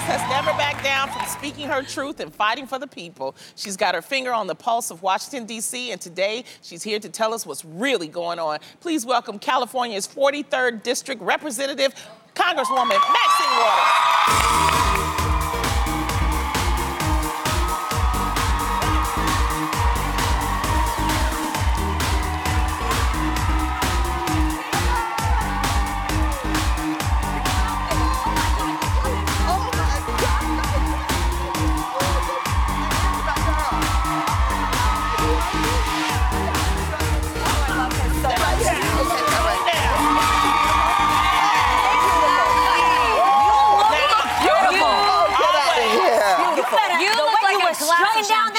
Has never backed down from speaking her truth and fighting for the people. She's got her finger on the pulse of Washington, D.C., and today she's here to tell us what's really going on. Please welcome California's 43rd District Representative, Congresswoman Maxine Waters. Look like a glass down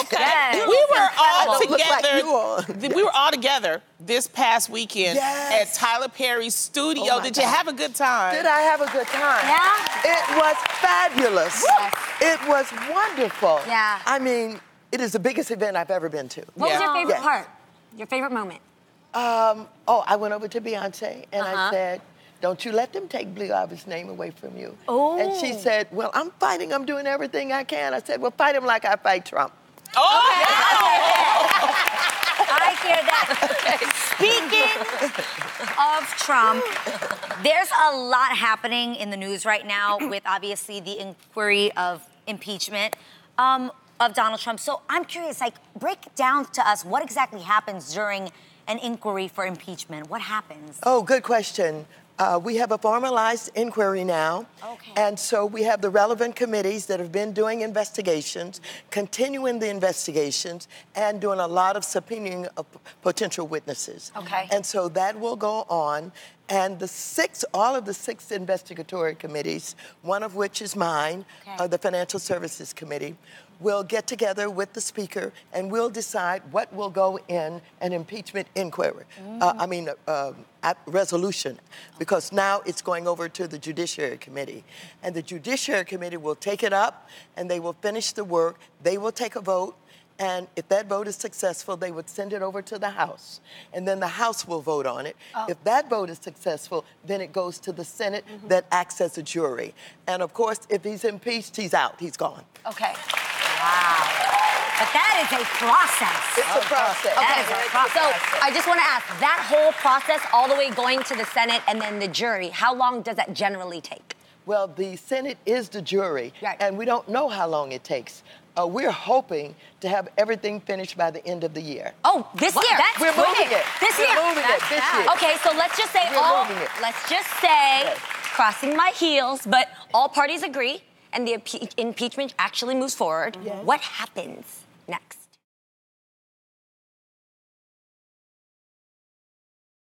Okay. Yes. We were all don't like together. you all. th- we were all together this past weekend Yes. at Tyler Perry's studio. Oh my Did you have a good time? Did I have a good time? Yeah? It was fabulous. Yes. It was wonderful. Yeah. I mean, it is the biggest event I've ever been to. What was your favorite Yes. part? Your favorite moment? Um, oh, I went over to Beyonce and Uh-huh. I said, don't you let them take Blue Ivy's name away from you. Oh. And she said, well, I'm fighting. I'm doing everything I can. I said, well, fight him like I fight Trump. oh, I hear that. Speaking of Trump, there's a lot happening in the news right now with obviously the inquiry of impeachment um, of Donald Trump. So I'm curious, like, break down to us what exactly happens during an inquiry for impeachment. What happens? Oh, good question. Uh, we have a formalized inquiry now. Okay. And so we have the relevant committees that have been doing investigations, continuing the investigations, and doing a lot of subpoenaing of potential witnesses. Okay. And so that will go on. And the six, all of the six investigatory committees, one of which is mine, Okay. uh, the Financial Services Committee, will get together with the Speaker and we'll decide what will go in an impeachment inquiry. Uh, I mean, uh, resolution, because now it's going over to the Judiciary Committee. And the Judiciary Committee will take it up and they will finish the work. They will take a vote. And if that vote is successful, they would send it over to the House. And then the House will vote on it. Oh. If that vote is successful, then it goes to the Senate mm-hmm. that acts as a jury. And of course, if he's impeached, he's out, he's gone. Okay. Wow. But that is a process. It's a process. That is a process. So I just want to ask that whole process, all the way going to the Senate and then the jury, how long does that generally take? Well, the Senate is the jury, Right. and we don't know how long it takes. Uh, we're hoping to have everything finished by the end of the year. Oh, this What? year. That's We're moving it. This We're year. moving it this year. Okay, so let's just say We're all. Let's just say, Yes. crossing my heels, but all parties agree, and the impe- impeachment actually moves forward. Yes. What happens next?